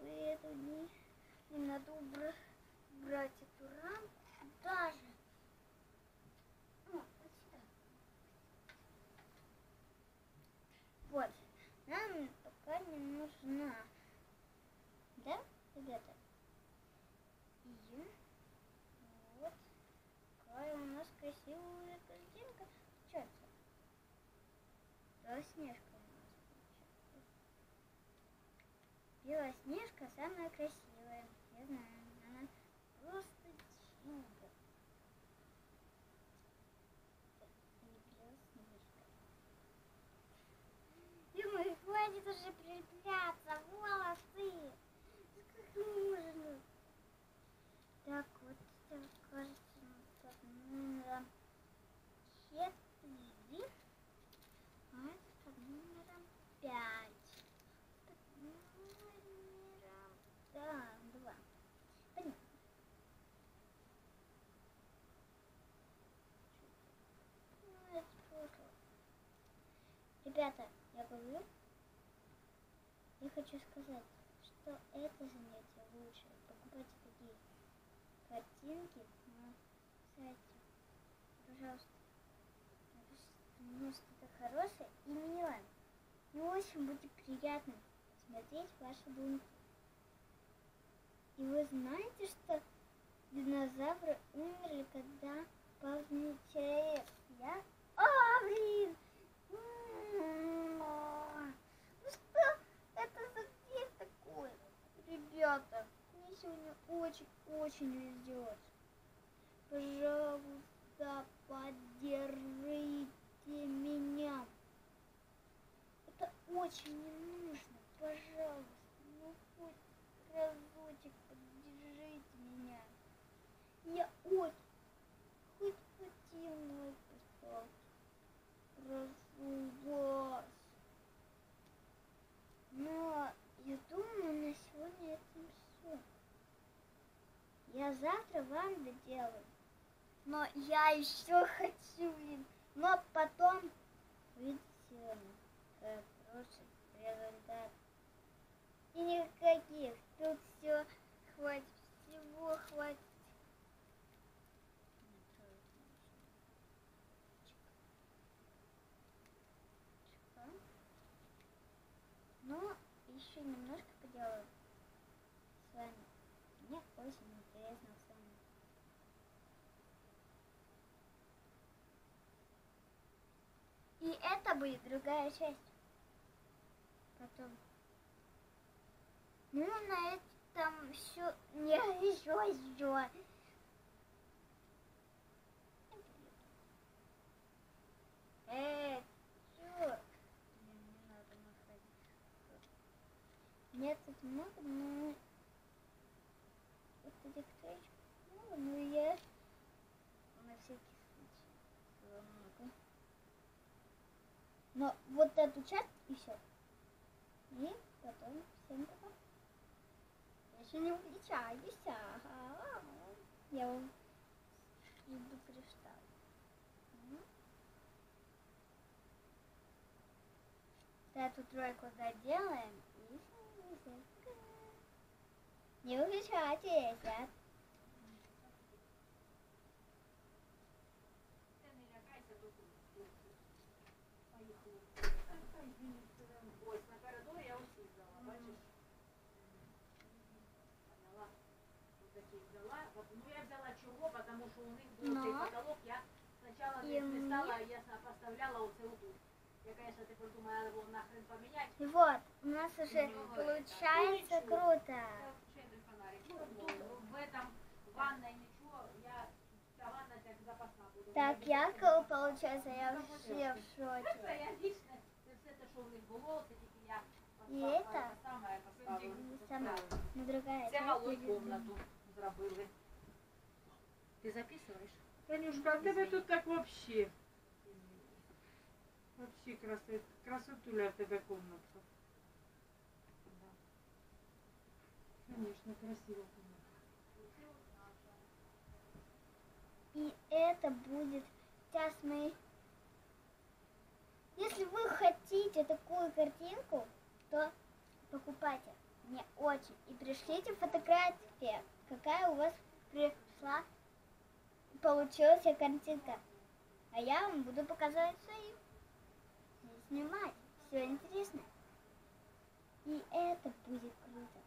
Вы эту не, не надо убрать, убрать эту рамку даже. Сюда. Вот. Нам пока не нужна. Да, ребята? И вот какая у нас красивая картинка получается. Белоснежка у нас получается. Белоснежка самая красивая. Я знаю, она просто чудо. Не Белоснежка. Думаю, хватит уже прилепляться, волосы. Ну Как можно? Так, вот это кажется под номером 4, а это под номером 5. Под номером, да, 2. Понятно. Ну, это прошлое. Ребята, я говорю, я хочу сказать, что это занятие лучше. Покупайте такие картинки на сайте. Пожалуйста. Напишите что-то хорошее и милое. И очень будет приятно смотреть ваши думки. И вы знаете, что динозавры умерли, когда ползли человек. Я... А, блин! М-м-м. Ну что это за день такой? Ребята, мне сегодня очень-очень везет. Пожалуйста, поддержите меня. Это очень не нужно. Пожалуйста, ну хоть разочек поддержите меня. Я очень, хоть один лайк поставьте. Прошу вас. Но я думаю, на сегодня это все. Я завтра вам доделаю. Но я еще хочу, блин. Но потом видите, хороший результат. И никаких. Тут все хватит. Всего хватит. Ну, еще немножко поделаю с вами. Мне очень интересно с вами. И это будет другая часть. Потом. Ну, на этом все. Не, еще, еще. Надо махать. Нет, тут много, но... Вот этих троечек много, но я... На всякий случай. Много. Но вот эту часть и все. И потом всем пока. Я еще не включаюсь. Ага. Я вам предупреждаю. М? Эту тройку пока. Не выключайтесь, а? Вот, у нас уже получается круто. Ну, в этом ванной нічого, я ця ванна як запасна буде. Так, Вона ярко получается, я вообще в Це шоке. я вічно, це все те, що в них було, це тільки я І поставила, это? те саме поставила. Сама, ну другая. Це часть малу будет. комнату зробили. Ти записуєш? Танюшка, а в тебе тут так вообще. Вообще краси... красотуля в тебе комнатка. Конечно, красиво И это будет сейчас мы... Если вы хотите такую картинку, что покупайте. Мне очень. И пришлите фотографии, какая у вас пришла, получилась картинка. А я вам буду показывать свою. И снимать. Все интересно. И это будет круто.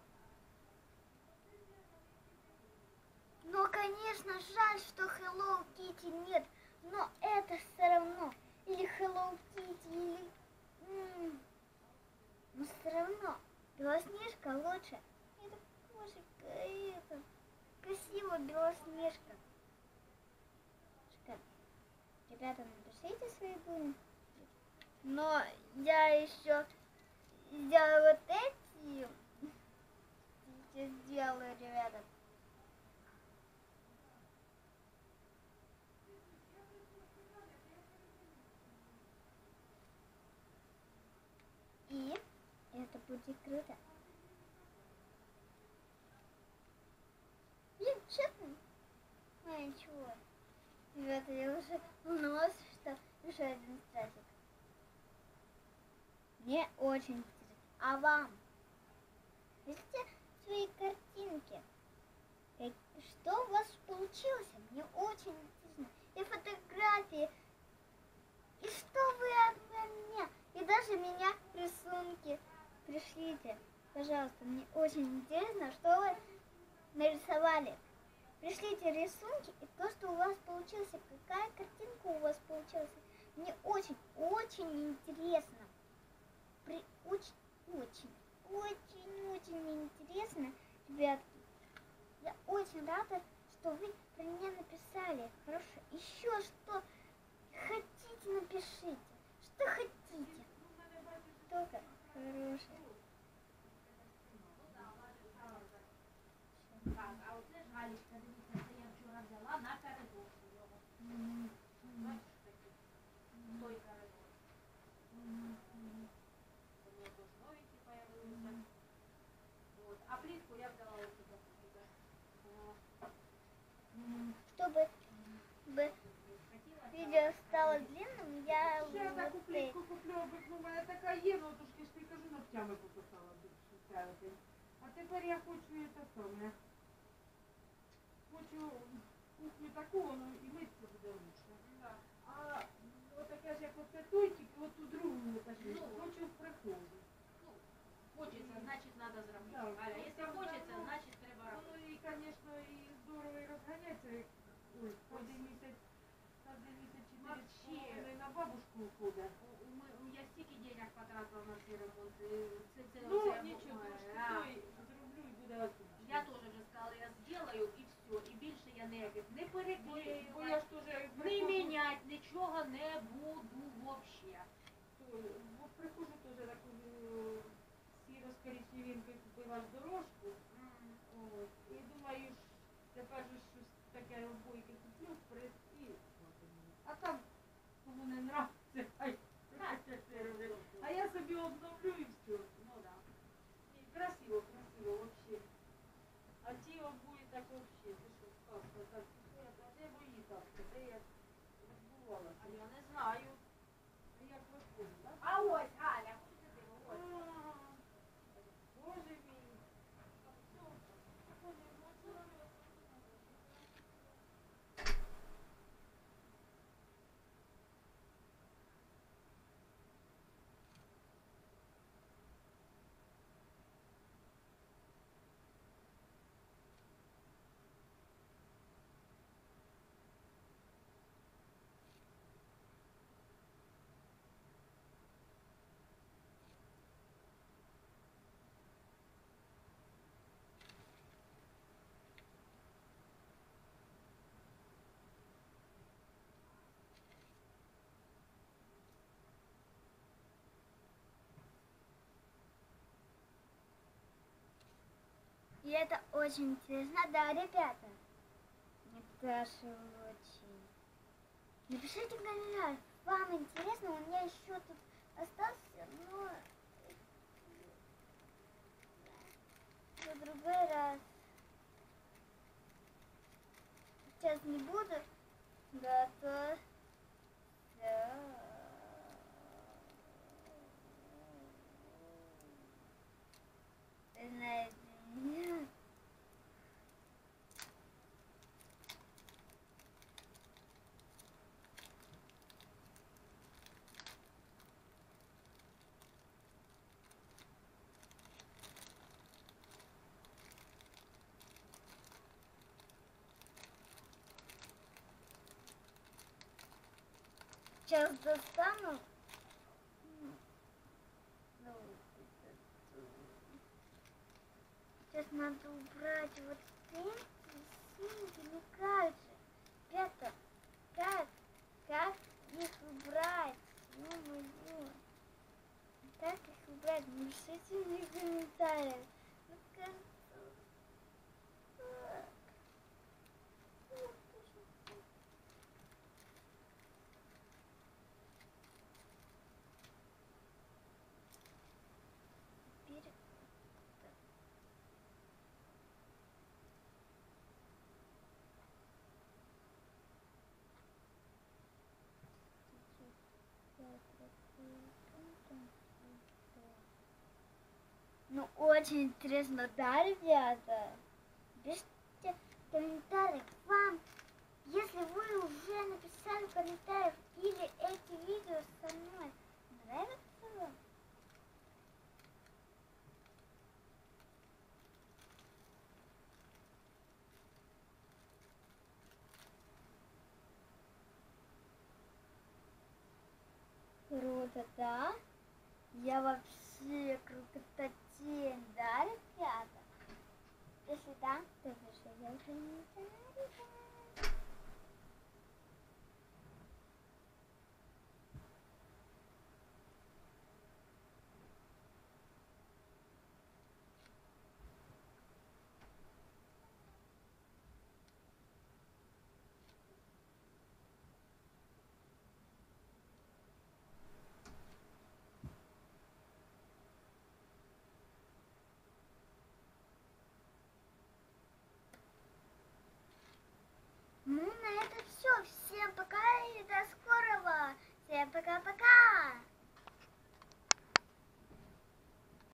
Но, конечно, жаль, что Hello Kitty нет. Но это все равно. Или Hello Kitty, или... м, Но все равно. Белоснежка лучше. Это кошечка, это... Красиво Белоснежка. Шикарно. Ребята, напишите свои думы. Но я еще сделаю вот эти. Я сделаю, ребята. И это будет круто. Блин, честно? Ну ничего. Ребята, я уже волновалась, что еще один стратик. Мне очень интересно. А вам? Пишите свои картинки. Как- Что у вас получилось? Мне очень интересно. И фотографии. И что вы от меня? И даже меня рисунки пришлите. Пожалуйста, мне очень интересно, что вы нарисовали. Пришлите рисунки и то, что у вас получилось, какая картинка у вас получилась. Мне очень, очень интересно. Очень, очень, очень интересно, ребятки. Я очень рада, что вы про меня написали. Хорошо. Еще что хотите, напишите. Что хотите. Только хорошее. Чтобы бы Хотіла? видео стало длинным, я Ще я вот таку эти- плівку куплю, бо ну, в мене така є, ну трошки ж ти кажу, ногтями покусала більше ставити. А тепер я хочу і те саме. Хочу кухню таку, ну і митися буде лучше. Да. А отаке ж як оце той, тільки от у другому етажі. Ну. Хочу Ой, місяць, місяць на бабушку. Я стільки денег потратила на цей ремонт. Я теж вже сказала, я зроблю і все. І більше я не, не не міняти, нічого не буду взагалі. Таку сіро-скоріше він ваш дорожку. and then they're. Это очень интересно. Да, ребята. Мне тоже очень. Напишите в комментариях, вам интересно, у меня еще тут остался, но в другой раз. Сейчас не буду. Готов. Сейчас достану. Ну, Сейчас надо убрать вот эти синьки, ну как же? Ребята, как, как их убрать? Ну, мою. Как их убрать? Напишите мне в комментариях. Ну, кажется, так. Ну, точно. Теперь так. Ну, очень интересно, да, ребята? Пишите в комментариях вам, если вы уже написали в или эти видео со мной нравятся вам. Круто, да? Я вообще крутотень, да, ребята? Если да, то пишите в комментариях. Ну, на